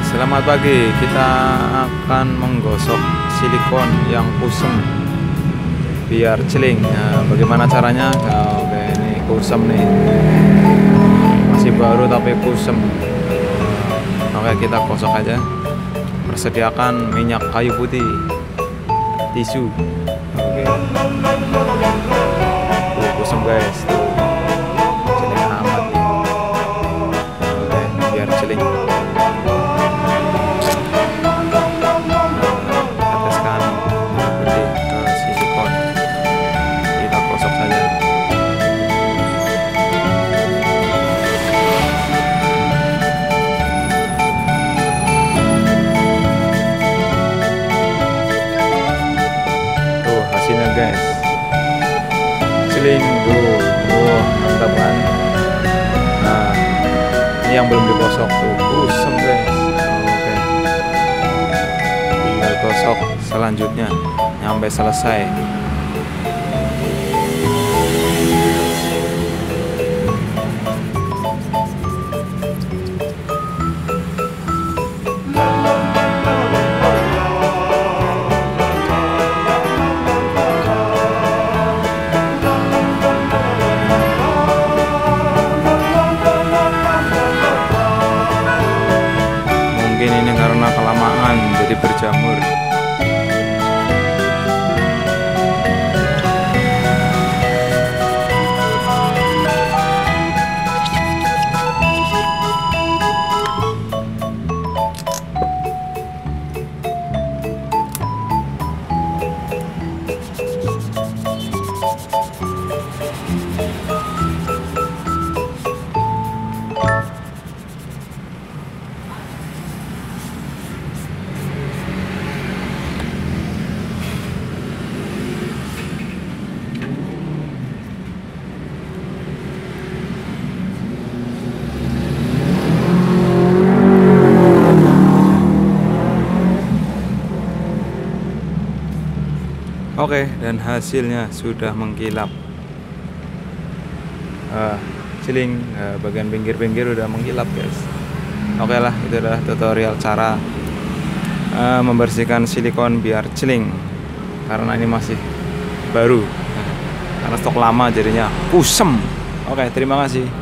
selamat pagi. Kita akan menggosok silikon yang kusam biar celing. Nah, bagaimana caranya? Nah, oke, ini kusam nih. Masih baru tapi kusam. Oke, kita gosok aja. Persediakan minyak kayu putih, tisu. Oke. Tuh, kusam guys. Hasilnya guys. Wah mantap kan? Nah ini yang belum digosok tuh kusam guys. Oke. Tinggal gosok selanjutnya. Sampai selesai ini karena kelamaan jadi berjamur Oke, dan hasilnya sudah mengkilap. Ah, celing ah, bagian pinggir-pinggir udah mengkilap, guys. Oke lah, itu adalah tutorial cara ah, membersihkan silikon biar celing. Karena ini masih baru. Karena stok lama jadinya kusem. Oke, terima kasih.